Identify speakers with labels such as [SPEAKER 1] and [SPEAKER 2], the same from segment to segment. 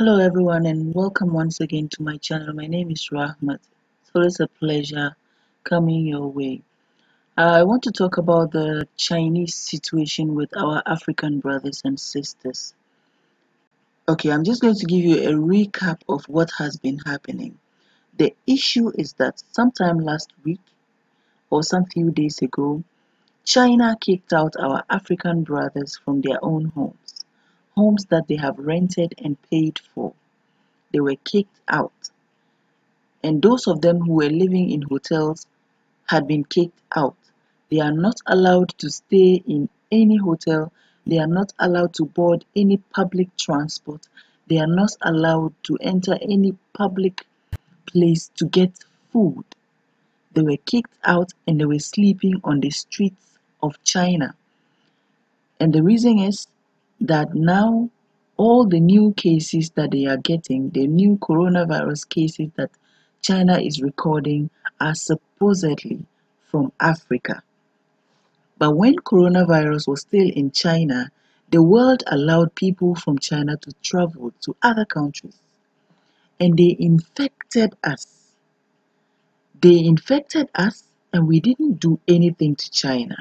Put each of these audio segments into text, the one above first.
[SPEAKER 1] Hello everyone and welcome once again to my channel. My name is Rahmat. So it's a pleasure coming your way. Uh, I want to talk about the Chinese situation with our African brothers and sisters. Okay, I'm just going to give you a recap of what has been happening. The issue is that sometime last week or some few days ago, China kicked out our African brothers from their own homes, homes that they have rented and paid for. They were kicked out. And those of them who were living in hotels had been kicked out. They are not allowed to stay in any hotel. They are not allowed to board any public transport. They are not allowed to enter any public place to get food. They were kicked out and they were sleeping on the streets of China. And the reason is that now all the new cases that they are getting, the new coronavirus cases that China is recording, are supposedly from Africa. But when coronavirus was still in China, the world allowed people from China to travel to other countries. And they infected us. They infected us and we didn't do anything to China.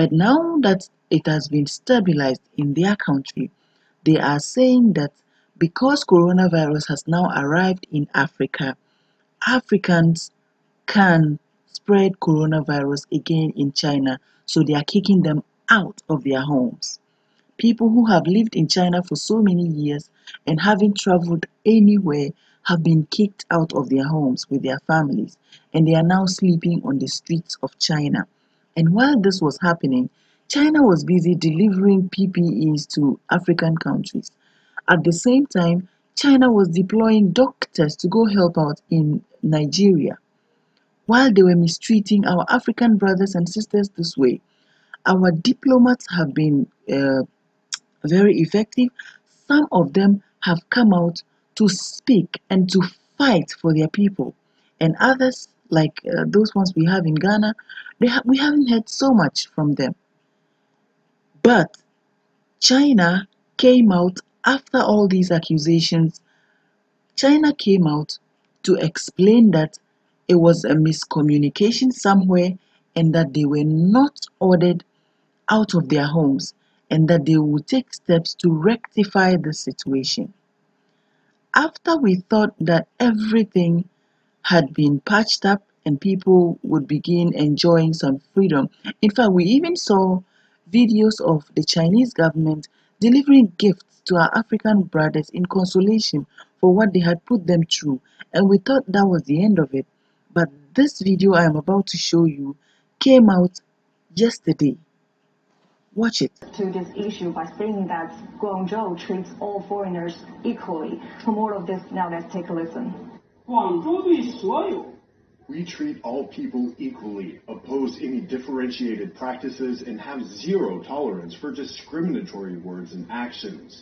[SPEAKER 1] But now that it has been stabilized in their country, they are saying that because coronavirus has now arrived in Africa, Africans can spread coronavirus again in China, so they are kicking them out of their homes. People who have lived in China for so many years and haven't traveled anywhere have been kicked out of their homes with their families and they are now sleeping on the streets of China. And while this was happening, China was busy delivering PPEs to African countries. At the same time, China was deploying doctors to go help out in Nigeria. While they were mistreating our African brothers and sisters this way, our diplomats have been uh, very effective. Some of them have come out to speak and to fight for their people, and others, like uh, those ones we have in Ghana, ha- we haven't heard so much from them. But China came out after all these accusations. China came out to explain that it was a miscommunication somewhere and that they were not ordered out of their homes and that they would take steps to rectify the situation. After we thought that everything had been patched up and people would begin enjoying some freedom, in fact, we even saw videos of the Chinese government delivering gifts to our African brothers in consolation for what they had put them through, and we thought that was the end of it. But this video I am about to show you came out yesterday. Watch it.
[SPEAKER 2] To this issue by saying that Guangzhou treats all foreigners equally. For more of this, now let's take a listen.
[SPEAKER 3] 广州对所有
[SPEAKER 4] We treat all people equally, oppose any differentiated practices, and have zero tolerance for discriminatory words and actions.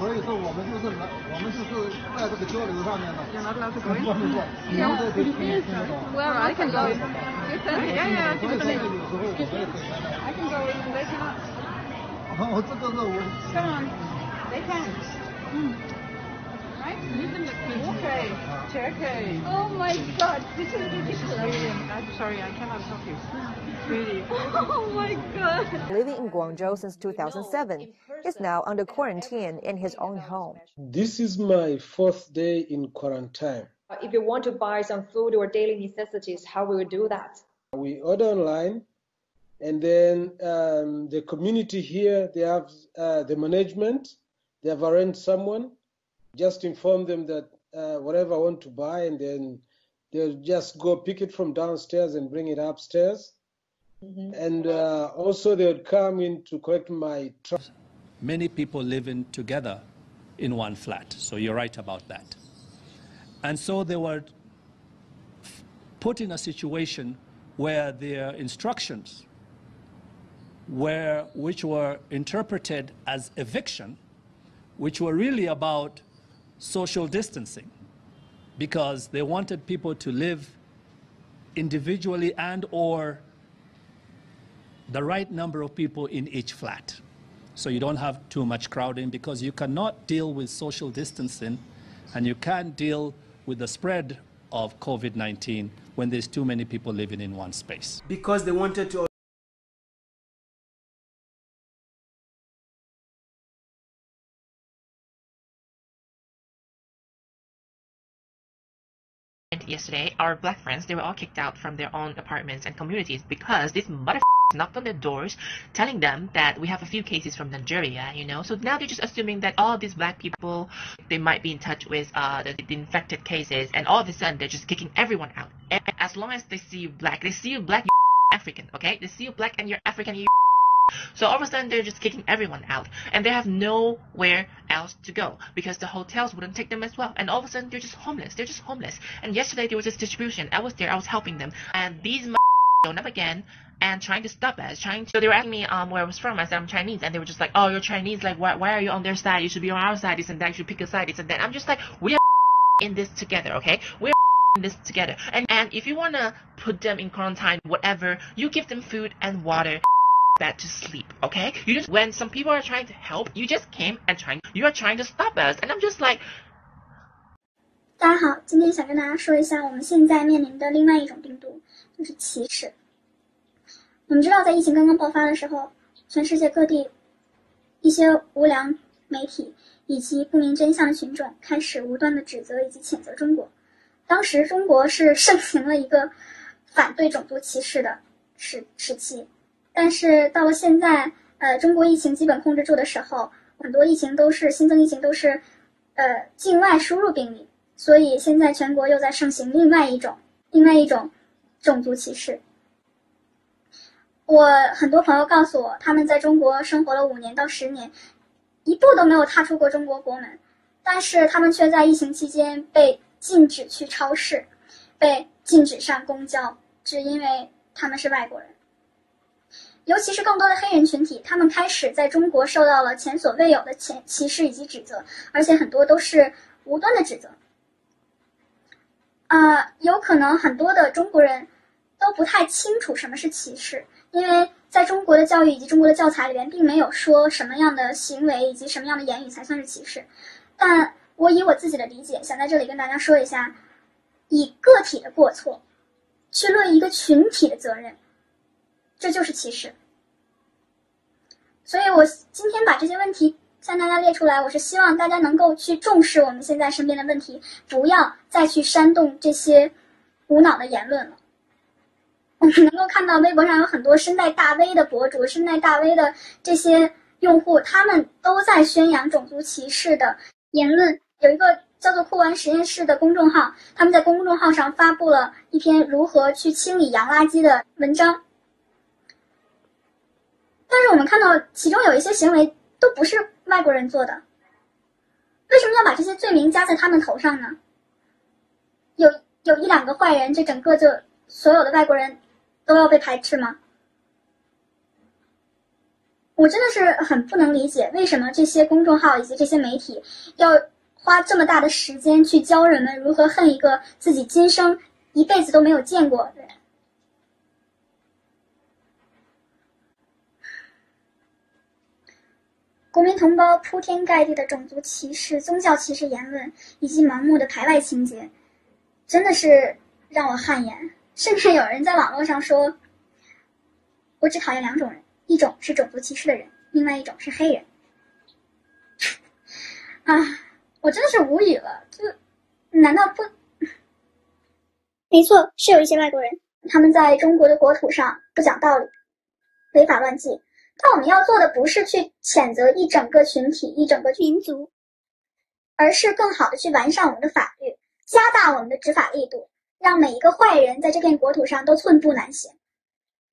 [SPEAKER 5] 所以说我们就是来，我们就是在这个交流上面呢，方面说，你们都可以听听得懂。
[SPEAKER 6] Well, I can go. Yeah, yeah,
[SPEAKER 5] 所以说有时候我们也可以来的。
[SPEAKER 6] I can go in. They cannot.
[SPEAKER 5] 我这个是我
[SPEAKER 6] Come on. They can. Right? Okay. Okay. Oh my god, this is ridiculous. I'm sorry, I cannot help you. Really. Oh my god.
[SPEAKER 7] living in Guangzhou since 2007, is now under quarantine in his own home.
[SPEAKER 8] This is my fourth day in quarantine.
[SPEAKER 9] If you want to buy some food or daily necessities, how will you do that?
[SPEAKER 8] We order online, and then um, the community here, they have uh, the management, they have arranged someone, just inform them that uh, whatever I want to buy, and then they'll just go pick it from downstairs and bring it upstairs. And uh, also, they would come in to collect my trash.
[SPEAKER 10] many people living together in one flat. So you're right about that. And so they were put in a situation where their instructions were, which were interpreted as eviction, which were really about social distancing, because they wanted people to live individually and or the right number of people in each flat. So you don't have too much crowding because you cannot deal with social distancing and you can't deal with the spread of COVID 19 when there's too many people living in one space.
[SPEAKER 11] Because they wanted to
[SPEAKER 12] yesterday, our black friends, they were all kicked out from their own apartments and communities because this mother knocked on their doors telling them that we have a few cases from Nigeria, you know. So now they're just assuming that all these black people, they might be in touch with uh, the, the infected cases, and all of a sudden they're just kicking everyone out. And as long as they see you black, they see you black, you're African, okay? They see you black and you're African, you're so all of a sudden they're just kicking everyone out and they have nowhere else to go because the hotels wouldn't take them as well. And all of a sudden they're just homeless. They're just homeless. And yesterday there was this distribution. I was there. I was helping them. And these don't up again and trying to stop us. Trying to, so they were asking me um where I was from. I said I'm Chinese, and they were just like, oh, you're Chinese. Like why why are you on their side? You should be on our side. This and that. You should pick a side. This and that. I'm just like we are in this together, okay? We're in this together. And and if you wanna put them in quarantine, whatever, you give them food and water bed to sleep, okay? You just when some people are trying to help, you just came and trying you are trying to stop us, and I'm just like.
[SPEAKER 13] 大家好，今天想跟大家说一下我们现在面临的另外一种病毒，就是歧视。我们知道，在疫情刚刚爆发的时候，全世界各地一些无良媒体以及不明真相的群众开始无端的指责以及谴责中国。当时中国是盛行了一个反对种族歧视的时时期。但是到了现在，呃，中国疫情基本控制住的时候，很多疫情都是新增疫情都是，呃，境外输入病例，所以现在全国又在盛行另外一种另外一种种族歧视。我很多朋友告诉我，他们在中国生活了五年到十年，一步都没有踏出过中国国门，但是他们却在疫情期间被禁止去超市，被禁止上公交，只因为他们是外国人。尤其是更多的黑人群体，他们开始在中国受到了前所未有的歧歧视以及指责，而且很多都是无端的指责。啊，有可能很多的中国人都不太清楚什么是歧视，因为在中国的教育以及中国的教材里边，并没有说什么样的行为以及什么样的言语才算是歧视。但我以我自己的理解，想在这里跟大家说一下：以个体的过错去论一个群体的责任。这就是歧视，所以我今天把这些问题向大家列出来，我是希望大家能够去重视我们现在身边的问题，不要再去煽动这些无脑的言论了。我们能够看到微博上有很多身带大 V 的博主，身带大 V 的这些用户，他们都在宣扬种族歧视的言论。有一个叫做“酷玩实验室”的公众号，他们在公众号上发布了一篇如何去清理洋垃圾的文章。但是我们看到其中有一些行为都不是外国人做的，为什么要把这些罪名加在他们头上呢？有有一两个坏人，这整个就所有的外国人都要被排斥吗？我真的是很不能理解，为什么这些公众号以及这些媒体要花这么大的时间去教人们如何恨一个自己今生一辈子都没有见过的人。国民同胞铺天盖地的种族歧视、宗教歧视言论，以及盲目的排外情节，真的是让我汗颜。甚至有人在网络上说：“我只讨厌两种人，一种是种族歧视的人，另外一种是黑人。”啊，我真的是无语了。就难道不？没错，是有一些外国人，他们在中国的国土上不讲道理，违法乱纪。但我们要做的不是去谴责一整个群体、一整个民族，而是更好的去完善我们的法律，加大我们的执法力度，让每一个坏人在这片国土上都寸步难行，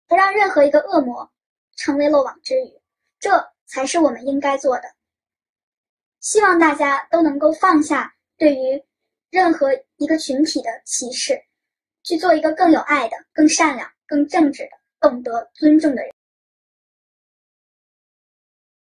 [SPEAKER 13] 不让任何一个恶魔成为漏网之鱼。这才是我们应该做的。希望大家都能够放下对于任何一个群体的歧视，去做一个更有爱的、更善良、更正直的、懂得尊重的人。